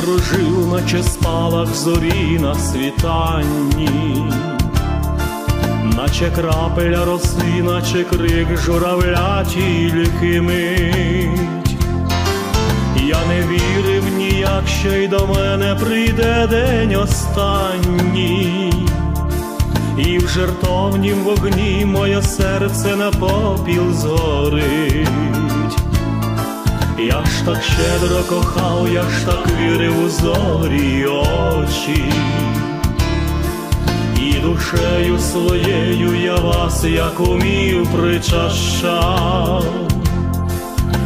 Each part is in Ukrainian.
прожив, наче спалах зорі на світанні, наче крапеля роси, наче крик журавля тільки мить. Я не вірив ніяк, що й до мене прийде день останній, і в жертовнім вогні моє серце на попіл згорить. Я ж так щедро кохав, я ж так вірив у зорі очі, і душею своєю я вас, як умів, причащав,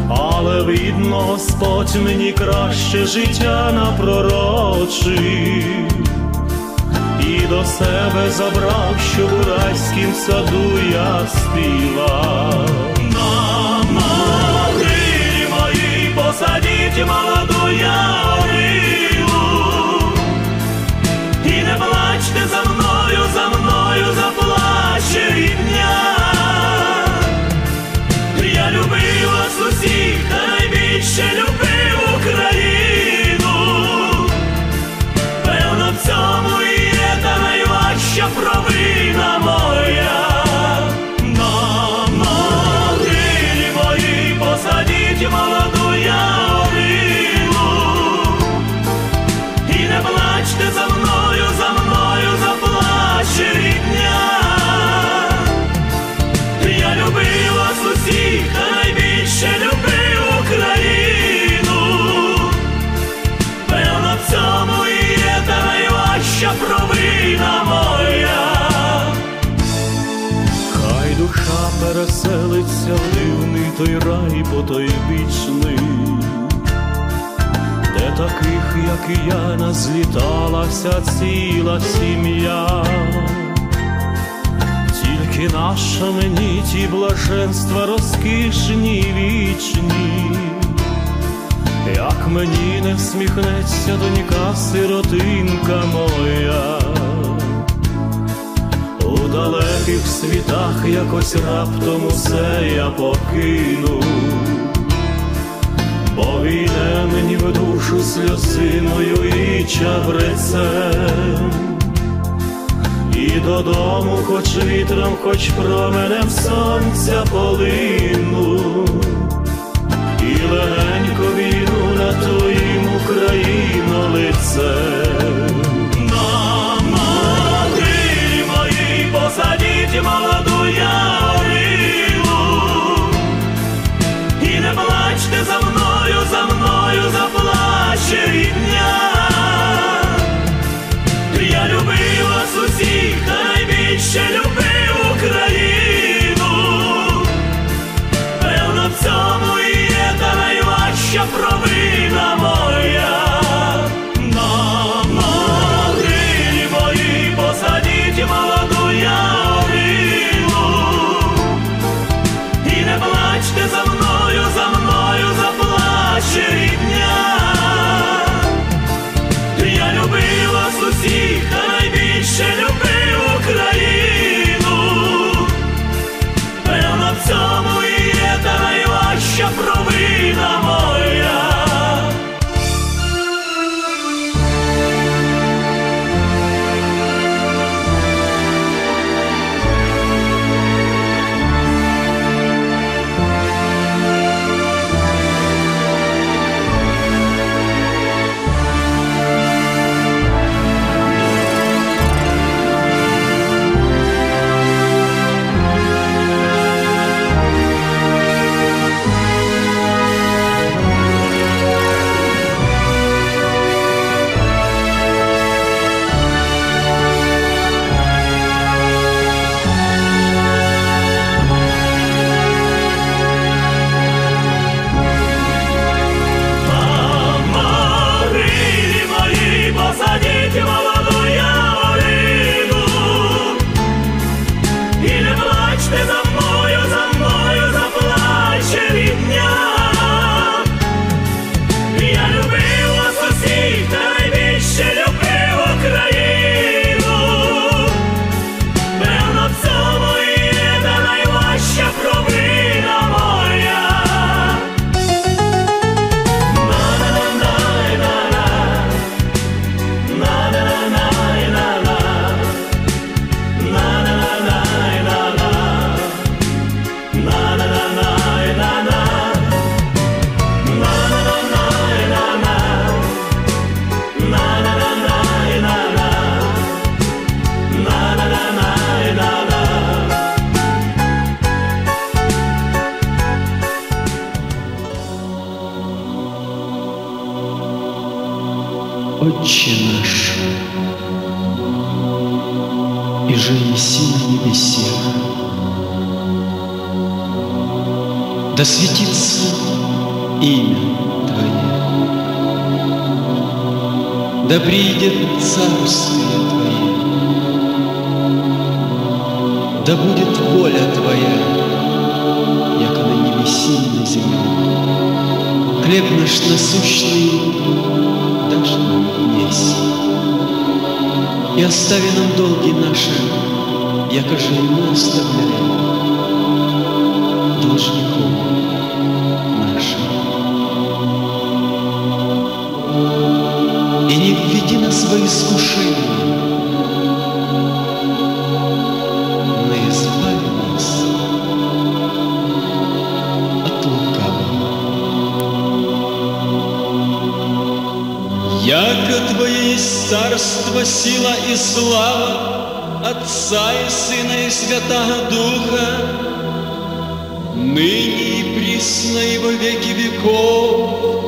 але видно, Господь мені краще життя напророчив, і до себе забрав, щоб у райськім саду я співав. de Maladoia. Провина моя. Хай душа переселиться в дивний той рай потойбічний, де таких, як і я, назліталася ціла сім'я. Тільки наша мені ті блаженства розкішні вічні, як мені не всміхнеться донька сиротинка моя, у далеких світах якось раптом усе я покину, бо війне мені в душу сльозиною і чабрецем. І додому, хоч вітром, хоч променем сонця полину, і легенько плачте за мною, за мною заплаче рідня. Я любив вас усіх, та найбільше любив Україну. Певно, в цьому і є та найважча провина моя. Отче наш, и же еси на небесе, да светится имя Твое, да придет царствие Твое, да будет воля Твоя, яко на небеси на земле. Хлеб наш насущный нам днесь, и остави нам долги наши, яко же и мы оставляем должником нашим. И не введи нас во искушение, Яко Твое есть царство, сила и слава Отца и Сына и Святого Духа, ныне и присно и во веки веков.